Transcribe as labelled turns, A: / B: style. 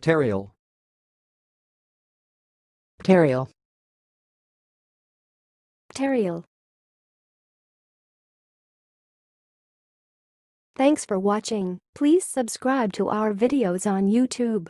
A: Terial.
B: Terial.
C: Terial. Thanks for watching. Please subscribe to our videos on YouTube.